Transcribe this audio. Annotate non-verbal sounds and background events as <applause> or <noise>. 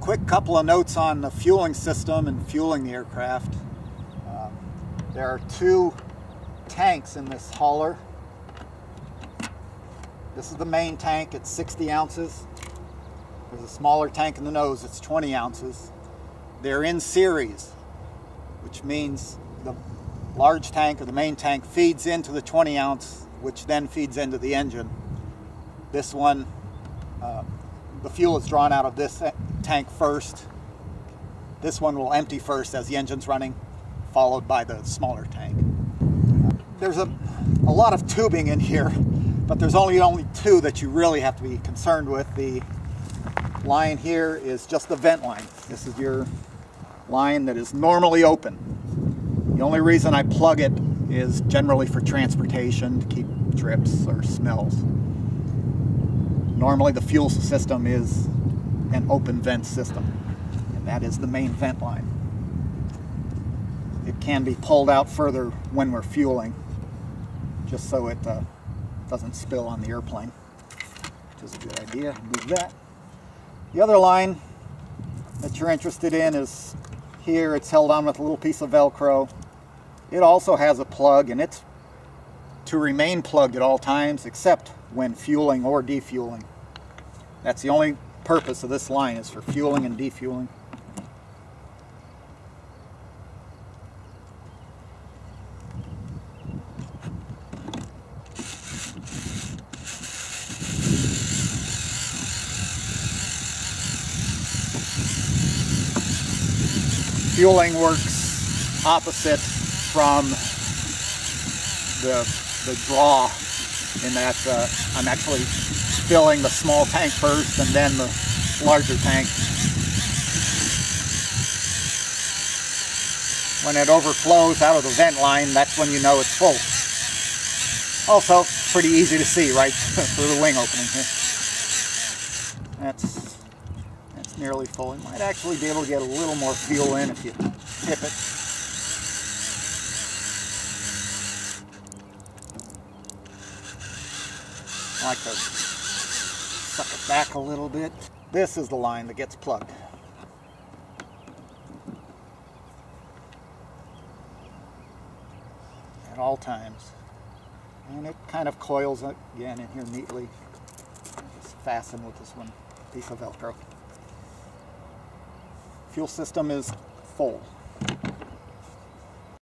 quick couple of notes on the fueling system and fueling the aircraft. Um, there are two tanks in this hauler. This is the main tank, it's 60 ounces. There's a smaller tank in the nose, it's 20 ounces. They're in series, which means the large tank or the main tank feeds into the 20 ounce, which then feeds into the engine. This one, uh, the fuel is drawn out of this tank first. This one will empty first as the engine's running, followed by the smaller tank. There's a, a lot of tubing in here, but there's only only two that you really have to be concerned with. The line here is just the vent line. This is your line that is normally open. The only reason I plug it is generally for transportation to keep drips or smells. Normally the fuel system is an open vent system, and that is the main vent line. It can be pulled out further when we're fueling, just so it uh, doesn't spill on the airplane, which is a good idea. Move that. The other line that you're interested in is here. It's held on with a little piece of Velcro. It also has a plug, and it's to remain plugged at all times except when fueling or defueling. That's the only purpose of this line is for fueling and defueling. Fueling works opposite from the, the draw in that uh, I'm actually filling the small tank first and then the larger tank. When it overflows out of the vent line, that's when you know it's full. Also, pretty easy to see right <laughs> through the wing opening here. That's, that's nearly full. You might actually be able to get a little more fuel in if you tip it. I like to suck it back a little bit. This is the line that gets plugged. At all times. And it kind of coils again in here neatly. Just fasten with this one piece of Velcro. Fuel system is full.